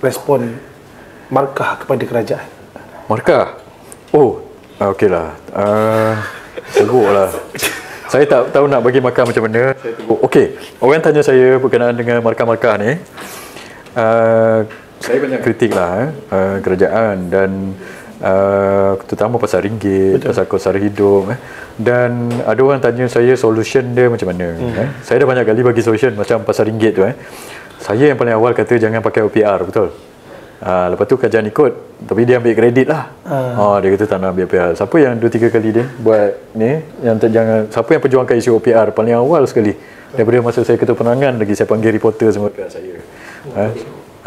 respon markah kepada kerajaan? Markah? Oh, ah, okey lah. Uh, Teruk lah. Saya tak tahu nak bagi markah macam mana. Saya tunggu. Okey, orang tanya saya berkenaan dengan markah-markah ni. Uh, saya banyak kritik lah eh, uh, kerajaan dan uh, terutama pasal ringgit, Betul. pasal kos sara hidup eh. dan ada orang tanya saya solution dia macam mana hmm. eh. saya dah banyak kali bagi solution macam pasal ringgit tu eh. Saya yang paling awal kata jangan pakai OPR betul Ha, lepas tu kerajaan ikut tapi dia ambil kredit lah ha. ha. dia kata tak nak ambil OPR siapa yang 2-3 kali dia buat ni yang ter, jangan, siapa yang perjuangkan isu OPR paling awal sekali daripada masa saya ketua penerangan lagi saya panggil reporter semua kat saya ha?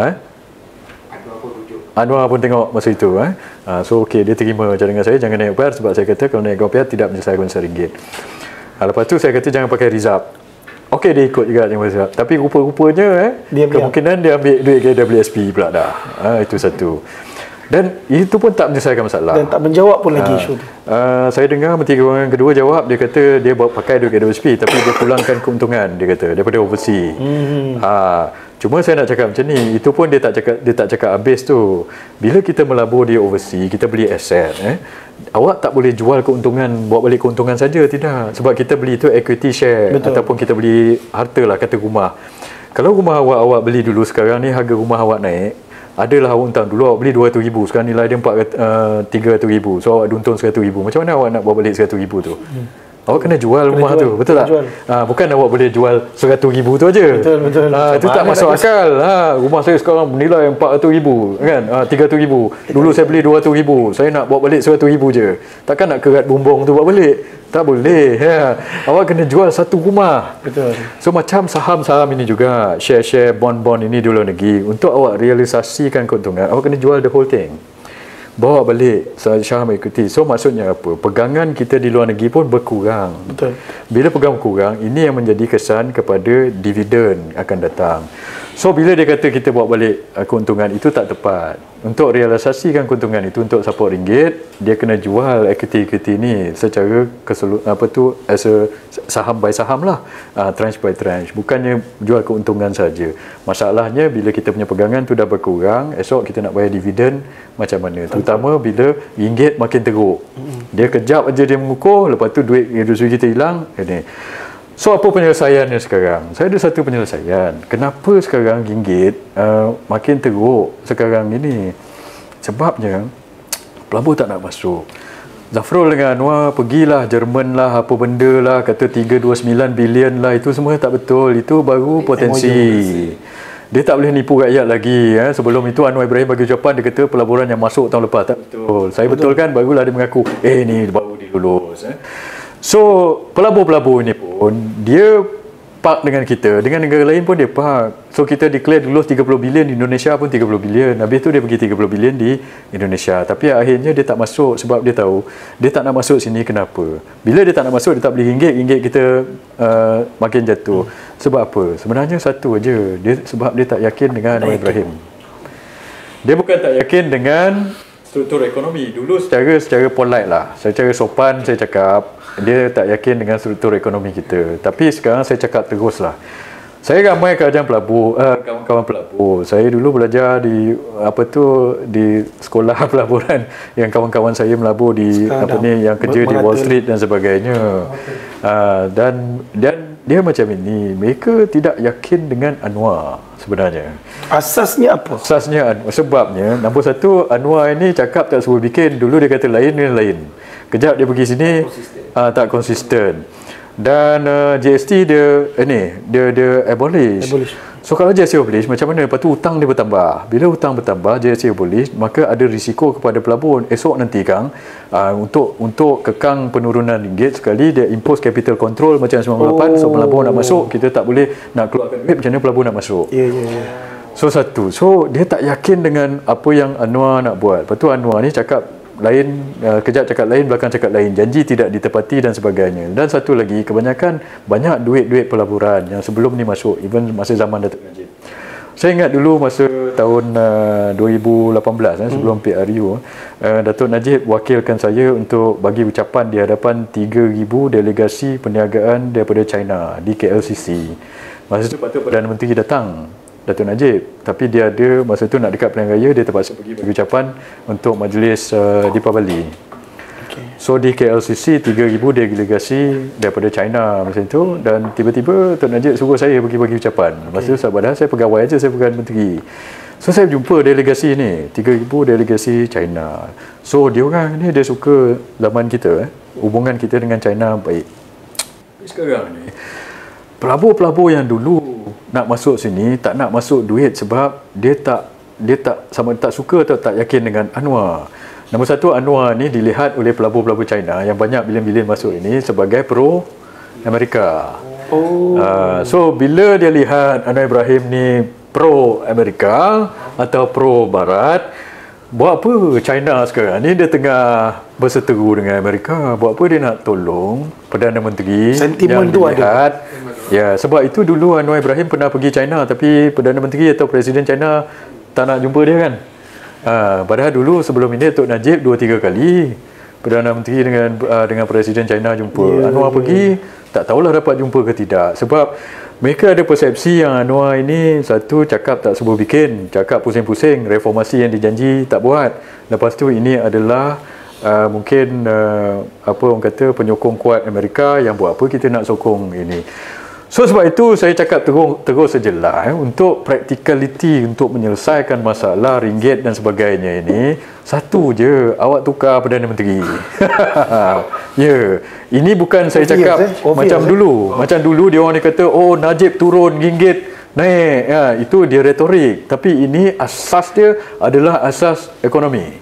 Ha? Anwar pun tengok masa itu eh. Ha, so okey dia terima cadangan saya jangan naik OPR sebab saya kata kalau naik OPR tidak menyelesaikan RM1. Ha, lepas tu saya kata jangan pakai rizab. Okey dia ikut juga yang masa. Tapi rupa-rupanya eh dia kemungkinan dia ambil duit KWSP pula dah. Ha, itu satu. Dan itu pun tak menyelesaikan masalah. Dan tak menjawab pun lagi ha, isu tu. Uh, saya dengar Menteri Keuangan kedua jawab dia kata dia pakai duit KWSP tapi dia pulangkan keuntungan dia kata daripada overseas. Hmm. Ha, Cuma saya nak cakap macam ni, itu pun dia tak cakap dia tak cakap habis tu. Bila kita melabur di overseas, kita beli aset eh. Awak tak boleh jual keuntungan, bawa balik keuntungan saja tidak. Sebab kita beli itu equity share Betul. ataupun kita beli harta lah kata rumah. Kalau rumah awak awak beli dulu sekarang ni harga rumah awak naik, adalah awak untung dulu awak beli 200 ribu sekarang nilai dia 4, uh, 300 ribu so awak untung 100 ribu macam mana awak nak bawa balik 100 ribu tu hmm. Awak kena jual kena rumah jual. tu, betul tak? Ha, bukan awak boleh jual RM100,000 tu aja. Betul, betul. Ha, itu tak masuk akal. Ha, rumah saya sekarang bernilai RM400,000 kan? Ha, RM300,000. Dulu saya beli RM200,000. Saya nak bawa balik RM100,000 je. Takkan nak kerat bumbung tu bawa balik? Tak boleh. Ha. Awak kena jual satu rumah. Betul. So macam saham-saham ini juga, share-share bond-bond ini di luar negeri, untuk awak realisasikan keuntungan, awak kena jual the whole thing bawa balik saham equity. So maksudnya apa? Pegangan kita di luar negeri pun berkurang. Betul. Bila pegang berkurang, ini yang menjadi kesan kepada dividen akan datang. So bila dia kata kita bawa balik uh, keuntungan itu tak tepat. Untuk realisasikan keuntungan itu untuk support ringgit, dia kena jual equity-equity ini secara keselu, apa tu as a saham by saham lah, uh, tranche by tranche. Bukannya jual keuntungan saja. Masalahnya bila kita punya pegangan tu dah berkurang, esok kita nak bayar dividen macam mana? Terutama bila ringgit makin teruk. Dia kejap aja dia mengukur, lepas tu duit industri kita hilang. Ini. So apa penyelesaiannya sekarang? Saya ada satu penyelesaian. Kenapa sekarang ringgit uh, makin teruk sekarang ini? Sebabnya pelabur tak nak masuk. Zafrul dengan Anwar pergilah Jerman lah apa benda lah kata 329 bilion lah itu semua tak betul. Itu baru potensi. Dia tak boleh nipu rakyat lagi ya. Sebelum itu Anwar Ibrahim bagi ucapan dia kata pelaburan yang masuk tahun lepas tak betul. Saya betul, betul kan barulah dia mengaku eh ni baru dilulus eh. So pelabur-pelabur ini pun dia park dengan kita. Dengan negara lain pun dia park. So kita declare dulu 30 bilion di Indonesia pun 30 bilion. Habis tu dia pergi 30 bilion di Indonesia. Tapi akhirnya dia tak masuk sebab dia tahu dia tak nak masuk sini kenapa? Bila dia tak nak masuk dia tak beli ringgit ringgit kita uh, makin jatuh. Sebab apa? Sebenarnya satu aja dia sebab dia tak yakin dengan Ibrahim. Dia bukan tak yakin dengan struktur ekonomi dulu secara secara polite lah secara sopan saya cakap dia tak yakin dengan struktur ekonomi kita. Tapi sekarang saya cakap terus lah. Saya ramai kawan pelabur, uh, kawan-kawan pelabur. Saya dulu belajar di apa tu di sekolah pelaburan yang kawan-kawan saya melabur di sekarang apa ni yang kerja di Wall Street dan sebagainya. Okay. Uh, dan dan dia macam ini. Mereka tidak yakin dengan Anwar sebenarnya. Asasnya apa? Asasnya sebabnya nombor satu Anwar ini cakap tak suruh bikin. Dulu dia kata lain ni lain. Kejap dia pergi sini uh, tak konsisten. Dan uh, GST dia eh, ni dia dia abolish. abolish. So kalau GST abolish macam mana lepas tu hutang dia bertambah. Bila hutang bertambah GST abolish maka ada risiko kepada pelabur esok nanti kang uh, untuk untuk kekang penurunan ringgit sekali dia impose capital control macam 98 oh. so pelabur nak masuk kita tak boleh nak keluarkan duit macam mana pelabur nak masuk. Ya yeah, ya yeah, ya. Yeah. So satu. So dia tak yakin dengan apa yang Anwar nak buat. Lepas tu Anwar ni cakap lain uh, kejap cakap lain belakang cakap lain. Janji tidak ditepati dan sebagainya. Dan satu lagi kebanyakan banyak duit-duit pelaburan yang sebelum ni masuk even masa zaman Datuk Najib. Saya ingat dulu masa tahun uh, 2018 eh, sebelum hmm. PRU uh, Datuk Najib wakilkan saya untuk bagi ucapan di hadapan 3000 delegasi perniagaan daripada China di KLCC masa itu patut Perdana Menteri datang Datuk Najib tapi dia ada masa tu nak dekat pilihan raya dia terpaksa pergi bagi ucapan untuk majlis uh, di Pabali Okey. So di KLCC 3000 delegasi daripada China macam tu dan tiba-tiba Tok Najib suruh saya pergi bagi ucapan. Masa tu padahal saya pegawai aja saya bukan menteri. So saya jumpa delegasi ni 3000 delegasi China. So dia orang ni dia suka zaman kita eh. Hubungan kita dengan China baik. Sekarang ni pelabur-pelabur yang dulu nak masuk sini tak nak masuk duit sebab dia tak dia tak sama tak suka atau tak yakin dengan Anwar. Nombor satu Anwar ni dilihat oleh pelabur-pelabur China yang banyak bilion-bilion masuk ini sebagai pro Amerika. Oh. Uh, so bila dia lihat Anwar Ibrahim ni pro Amerika atau pro Barat, buat apa China sekarang ni dia tengah berseteru dengan Amerika. Buat apa dia nak tolong Perdana Menteri Sentimen yang tu ada. Ya, sebab itu dulu Anwar Ibrahim pernah pergi China tapi Perdana Menteri atau Presiden China tak nak jumpa dia kan. Ha, padahal dulu sebelum ini Tok Najib dua tiga kali Perdana Menteri dengan uh, dengan Presiden China jumpa. Yeah. Anwar pergi tak tahulah dapat jumpa ke tidak sebab mereka ada persepsi yang Anwar ini satu cakap tak sebut bikin, cakap pusing-pusing, reformasi yang dijanji tak buat. Lepas tu ini adalah uh, mungkin uh, apa orang kata penyokong kuat Amerika yang buat apa kita nak sokong ini. So sebab itu saya cakap terus terus sajalah eh, untuk practicality untuk menyelesaikan masalah ringgit dan sebagainya ini satu je awak tukar Perdana Menteri. ya, ini bukan saya Obvious, cakap eh? Obvious, macam eh? dulu. Macam dulu dia orang dia kata oh Najib turun ringgit naik ya itu dia retorik tapi ini asas dia adalah asas ekonomi.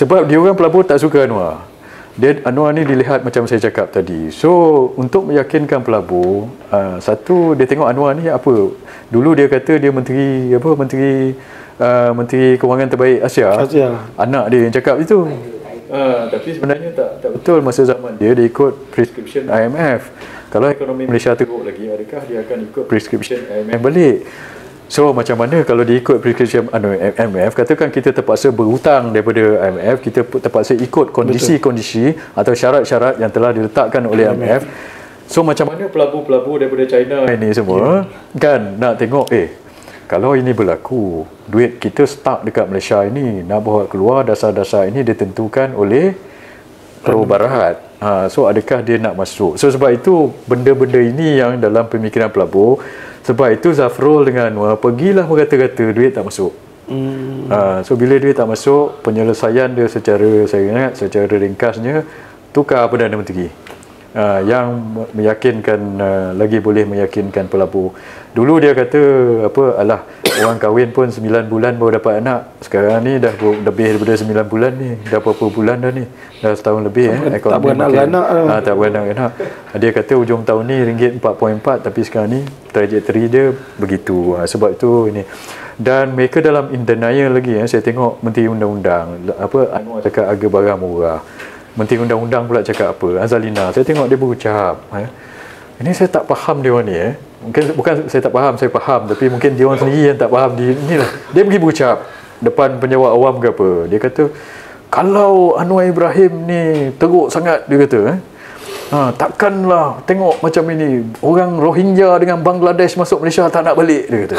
Sebab dia orang pelabur tak suka Anwar. Dia Anwar ni dilihat macam saya cakap tadi. So untuk meyakinkan pelabur, uh, satu dia tengok Anwar ni apa? Dulu dia kata dia menteri apa? Menteri uh, menteri kewangan terbaik Asia. Asia. Anak dia yang cakap itu. Uh, tapi sebenarnya tak tak betul masa zaman dia dia ikut prescription IMF. Kalau ekonomi Malaysia teruk lagi, adakah dia akan ikut prescription IMF balik? So macam mana kalau dia ikut prescription anu, IMF katakan kita terpaksa berhutang daripada IMF kita terpaksa ikut kondisi-kondisi atau syarat-syarat yang telah diletakkan oleh IMF so macam mana pelabur-pelabur daripada China ini semua? Kan nak tengok eh kalau ini berlaku duit kita stuck dekat Malaysia ini nak bawa keluar dasar-dasar ini ditentukan oleh pro barat ha, so adakah dia nak masuk so sebab itu benda-benda ini yang dalam pemikiran pelabur sebab itu Zafrul dengan Anwar pergilah berkata-kata duit tak masuk Hmm. ha, so bila duit tak masuk penyelesaian dia secara saya ingat secara ringkasnya tukar Perdana Menteri uh, yang me- meyakinkan uh, lagi boleh meyakinkan pelabur. Dulu dia kata apa alah orang kahwin pun 9 bulan baru dapat anak. Sekarang ni dah lebih daripada 9 bulan ni. Dah berapa bulan dah ni? Dah setahun lebih eh. tak Ekonomi beranak-anak makin- dah. Ah, tak beranak-anak. Dia kata ujung tahun ni ringgit 4.4 tapi sekarang ni trajectory dia begitu. Ha, sebab itu ini dan mereka dalam in denial lagi eh. saya tengok Menteri Undang-Undang apa Anwar cakap harga barang murah Menteri Undang-Undang pula cakap apa Azalina saya tengok dia berucap eh. ini saya tak faham dia orang ni eh. Mungkin bukan saya tak faham saya faham tapi mungkin dia orang sendiri yang tak faham di inilah dia pergi berucap depan penjawat awam ke apa dia kata kalau Anwar Ibrahim ni teruk sangat dia kata eh. Ha, takkanlah tengok macam ini orang Rohingya dengan Bangladesh masuk Malaysia tak nak balik dia kata.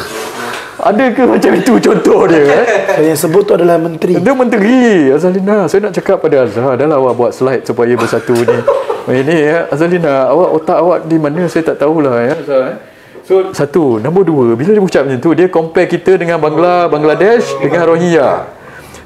Ada ke macam itu contoh dia eh? So, yang sebut tu adalah menteri. Dia menteri Azalina Saya nak cakap pada Azhar Dah lah awak buat slide Supaya bersatu ni Ini ya Azalina Awak otak awak di mana Saya tak tahulah ya Azhar eh. So satu Nombor dua Bila dia ucap macam tu Dia compare kita dengan Bangla Bangladesh Dengan Rohingya.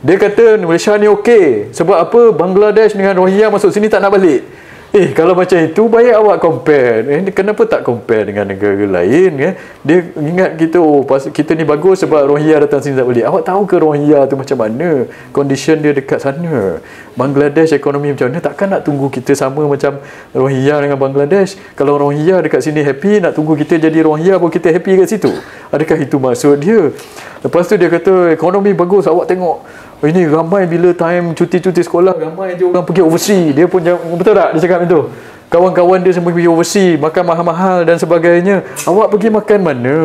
Dia kata Malaysia ni okey. Sebab apa? Bangladesh dengan Rohingya Masuk sini tak nak balik Eh kalau macam itu Baik awak compare. Eh, Kenapa tak compare Dengan negara lain eh? Dia ingat kita Oh kita ni bagus Sebab Rohingya datang sini tak boleh. Awak tahu ke Rohingya tu macam mana? Condition dia dekat sana. Bangladesh ekonomi macam mana? Takkan nak tunggu kita sama Macam Rohingya dengan Bangladesh? Kalau Rohingya dekat sini happy Nak tunggu kita jadi Rohingya Baru kita happy kat situ. Adakah itu maksud dia? Lepas tu dia kata Ekonomi bagus. Awak tengok ini ramai bila time cuti-cuti sekolah ramai je orang pergi overseas. Dia pun jangan- betul tak dia cakap macam tu. Kawan-kawan dia semua pergi overseas, makan mahal-mahal dan sebagainya. Awak pergi makan mana?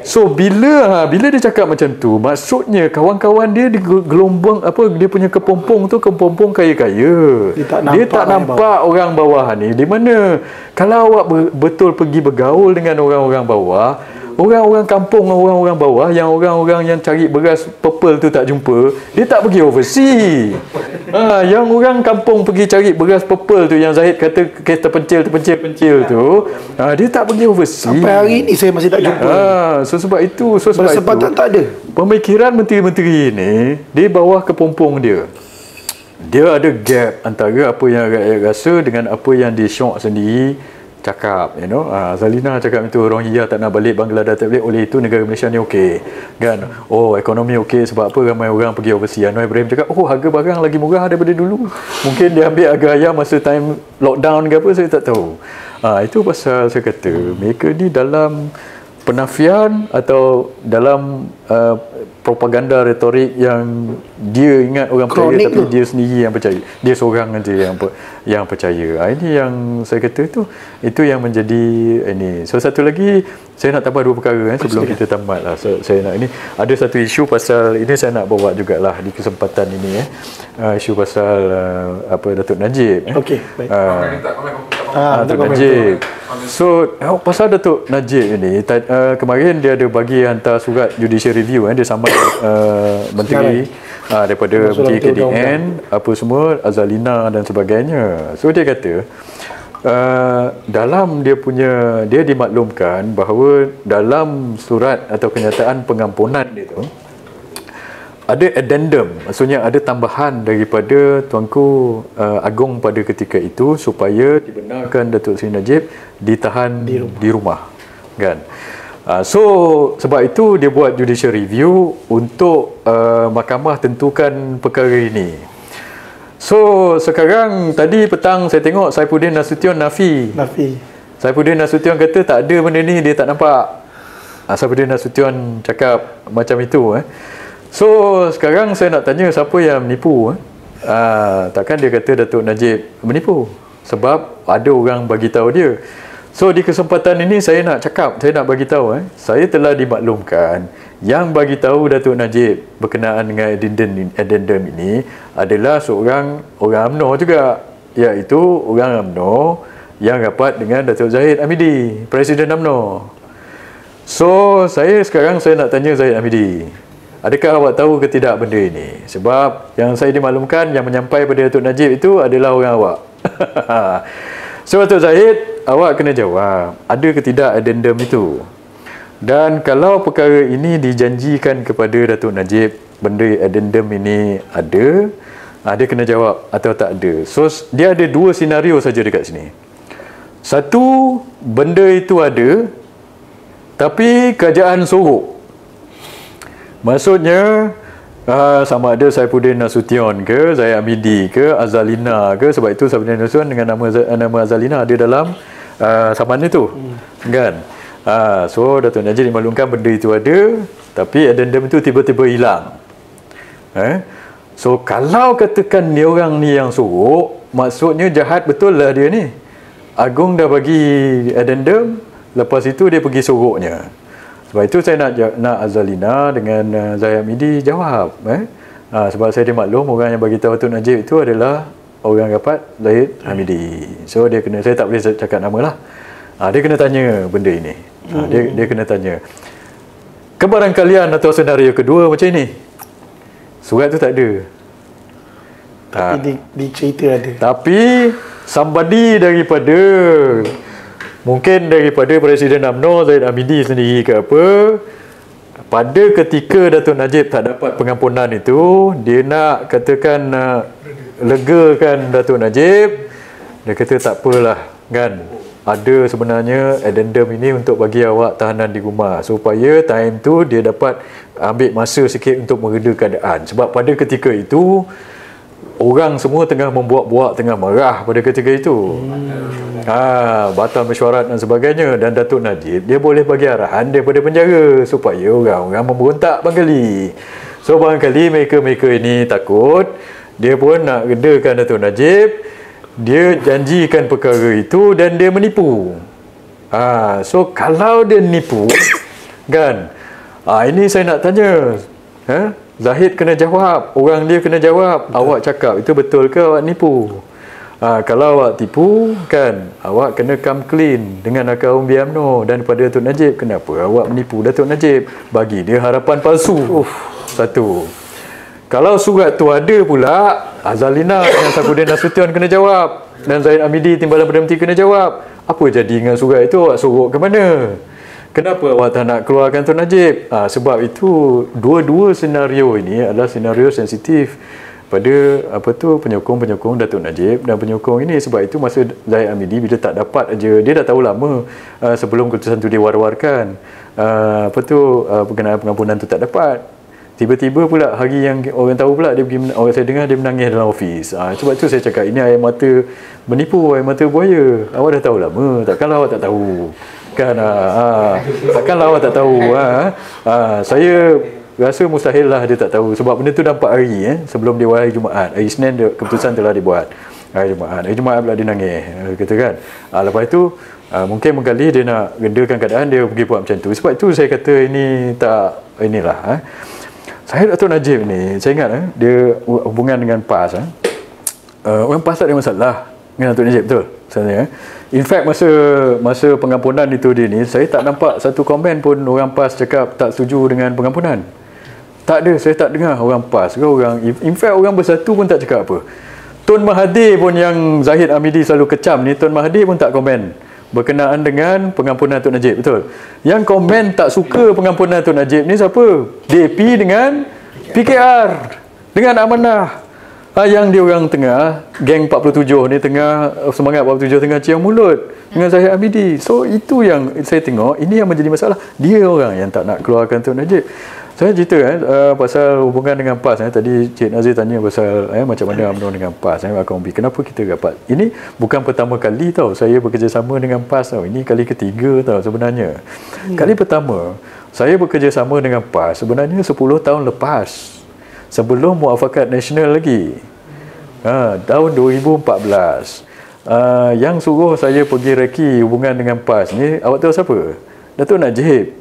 So bila ha, bila dia cakap macam tu, maksudnya kawan-kawan dia di gelombang apa dia punya kepompong tu kepompong kaya-kaya. Dia tak dia nampak tak orang nampak orang bawah ni. Di mana kalau awak betul pergi bergaul dengan orang-orang bawah, orang-orang kampung orang-orang bawah yang orang-orang yang cari beras purple tu tak jumpa dia tak pergi overseas ha, yang orang kampung pergi cari beras purple tu yang Zahid kata kes terpencil terpencil pencil tu ha, dia tak pergi overseas Sampai hari ni saya masih tak jumpa. ha, so sebab itu so sebab itu Bersempatan tak ada. Pemikiran menteri-menteri ini di bawah kepompong dia. Dia ada gap antara apa yang rakyat rasa dengan apa yang dia syok sendiri cakap you know uh, Zalina cakap itu orang Rohingya tak nak balik Bangladesh tak boleh oleh itu negara Malaysia ni okey kan? Oh ekonomi okey sebab apa ramai orang pergi overseas? Anwar Ibrahim cakap oh harga barang lagi murah daripada dulu. Mungkin dia ambil harga ayam masa time lockdown ke apa saya tak tahu. Uh, itu pasal saya kata mereka ni dalam penafian atau dalam uh, propaganda retorik yang dia ingat orang percaya Kronik tapi tu. dia sendiri yang percaya? Dia seorang aja yang per, yang percaya. Ha, ini yang saya kata tu. Itu yang menjadi ini. So satu lagi saya nak tambah dua perkara eh, sebelum kita tamat lah. So, saya nak ini. Ada satu isu pasal ini saya nak bawa jugalah di kesempatan ini eh. Uh, isu pasal uh, apa Datuk Najib eh. Okey, baik. Uh, Ah, Ah, Datuk Najib. So, oh, pasal Datuk Najib ini, ta, uh, kemarin dia ada bagi hantar surat judicial review eh, dia sama uh, menteri uh, daripada menteri KDN, apa semua, Azalina dan sebagainya. So dia kata Uh, dalam dia punya dia dimaklumkan bahawa dalam surat atau kenyataan pengampunan dia tu ada addendum maksudnya ada tambahan daripada tuanku uh, Agong pada ketika itu supaya dibenarkan Datuk Seri Najib ditahan di rumah, di rumah kan uh, so sebab itu dia buat judicial review untuk uh, mahkamah tentukan perkara ini so sekarang tadi petang saya tengok Saifuddin Nasution nafi Nafi. Saifuddin Nasution kata tak ada benda ni dia tak nampak. Ah, Saifuddin Nasution cakap macam itu eh. So sekarang saya nak tanya siapa yang menipu eh? Ah, takkan dia kata Datuk Najib menipu sebab ada orang bagi tahu dia. So di kesempatan ini saya nak cakap, saya nak bagi tahu eh, saya telah dimaklumkan yang bagi tahu Datuk Najib berkenaan dengan addendum, addendum ini adalah seorang orang UMNO juga iaitu orang UMNO yang rapat dengan Datuk Zahid Amidi, Presiden UMNO. So, saya sekarang saya nak tanya Zahid Amidi. Adakah awak tahu ke tidak benda ini? Sebab yang saya dimaklumkan yang menyampai pada Datuk Najib itu adalah orang awak. so, Datuk Zahid, awak kena jawab. Ada ke tidak addendum itu? Dan kalau perkara ini dijanjikan kepada Datuk Najib, benda addendum ini ada, ah, dia kena jawab atau tak ada. So, dia ada dua senario saja dekat sini. Satu, benda itu ada, tapi kerajaan sorok. Maksudnya, uh, sama ada Saifuddin Nasution ke, Zahid Amidi ke, Azalina ke, sebab itu Saifuddin Nasution dengan nama nama Azalina ada dalam uh, saman itu. Hmm. Kan? Uh, so, Datuk Najib dimaklumkan benda itu ada, tapi addendum itu tiba-tiba hilang. Eh? So, kalau katakan ni orang ni yang sorok, maksudnya jahat betul lah dia ni. Agung dah bagi addendum, lepas itu dia pergi soroknya. Sebab itu saya nak nak Azalina dengan uh, Zahid Midi jawab. Eh? Ha, sebab saya dimaklum orang yang bagi tahu Datuk Najib itu adalah orang rapat Zahid Hamidi. So dia kena saya tak boleh cakap nama lah. Ha, dia kena tanya benda ini. Ha, dia dia kena tanya. Kebarangkalian atau senario kedua macam ini. Surat tu tak ada. Tapi di, di cerita ada. Tapi somebody daripada mungkin daripada Presiden UMNO Zaid Amidi sendiri ke apa pada ketika Datuk Najib tak dapat pengampunan itu dia nak katakan uh, legakan Datuk Najib. Dia kata tak apalah kan? Ada sebenarnya addendum ini untuk bagi awak tahanan di rumah supaya time tu dia dapat ambil masa sikit untuk mereda keadaan. Sebab pada ketika itu orang semua tengah membuat-buat tengah marah pada ketika itu. Hmm. ha, batal mesyuarat dan sebagainya. Dan Datuk Najib dia boleh bagi arahan daripada penjara supaya orang-orang memberontak barangkali so barangkali mereka-mereka ini takut. Dia pun nak redakan Datuk Najib. Dia janjikan perkara itu dan dia menipu. Ha, so kalau dia menipu kan? Ha, ini saya nak tanya ha? Zahid kena jawab, orang dia kena jawab. Betul. Awak cakap itu betul ke awak nipu? Ha, kalau awak tipu kan awak kena come clean dengan akaun UMNO dan pada Datuk Najib kenapa awak menipu Datuk Najib bagi dia harapan palsu Uf. satu kalau surat tu ada pula Azalina dengan Sabudin Nasution kena jawab dan Zaid Amidi Timbalan Perdana Menteri kena jawab apa jadi dengan surat itu awak suruh ke mana Kenapa awak tak nak keluarkan Tun Najib? Ha, sebab itu dua-dua senario ini adalah senario sensitif pada apa tu penyokong-penyokong Datuk Najib dan penyokong ini. Sebab itu masa Zahid Amidi bila tak dapat aja dia dah tahu lama uh, sebelum keputusan tu diwar-warkan uh, apa tu uh, pengenaan pengampunan tu tak dapat. Tiba-tiba pula hari yang orang tahu pula dia pergi orang saya dengar dia menangis dalam ofis. Uh, sebab tu saya cakap ini air mata menipu air mata buaya. Awak dah tahu lama takkanlah awak tak tahu kan uh, uh, takkanlah awak tak tahu uh, uh, saya rasa mustahil lah dia tak tahu. Sebab benda tu dah 4 hari eh, sebelum dia hari Jumaat. Hari Senin dia, keputusan telah dibuat hari Jumaat. Hari Jumaat pula dia nangis eh, kata kan. Ha, lepas itu ha, mungkin mengkali dia nak gendakan keadaan dia pergi buat macam tu. Sebab itu saya kata ini tak inilah eh. saya Datuk Najib ni saya ingat eh, dia hubungan dengan PAS eh. uh, orang PAS tak ada masalah dengan Datuk Najib betul sebenarnya eh. In fact masa masa pengampunan itu dia ni saya tak nampak satu komen pun orang PAS cakap tak setuju dengan pengampunan. Tak ada, saya tak dengar orang PAS ke orang in fact orang bersatu pun tak cakap apa. Tun Mahathir pun yang Zahid Amidi selalu kecam ni Tun Mahathir pun tak komen berkenaan dengan pengampunan Tun Najib betul. Yang komen tak suka pengampunan Tun Najib ni siapa? DAP dengan PKR dengan amanah. Ha, yang dia orang tengah geng 47 ni tengah semangat 47 tengah cium mulut dengan Zahid Amidi. So itu yang saya tengok ini yang menjadi masalah. Dia orang yang tak nak keluarkan Tun Najib. Saya cerita eh, uh, pasal hubungan dengan PAS. Eh. Tadi Cik Nazir tanya pasal eh, macam mana UMNO dengan PAS. Eh, Akombi. Kenapa kita dapat? Ini bukan pertama kali tau saya bekerjasama dengan PAS tau. Ini kali ketiga tau sebenarnya. Hmm. Kali pertama, saya bekerjasama dengan PAS sebenarnya 10 tahun lepas. Sebelum muafakat nasional lagi. Ha, tahun 2014. Uh, yang suruh saya pergi reki hubungan dengan PAS ni, awak tahu siapa? Datuk Najib.